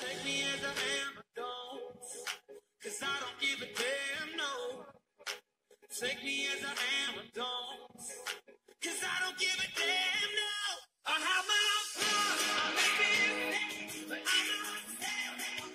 Take me as I am, but don't. Cause I don't give a damn, no. Take me as I am, but don't. Cause I don't give a damn, no. I have my own fun. I make it but I'm not understand what I'm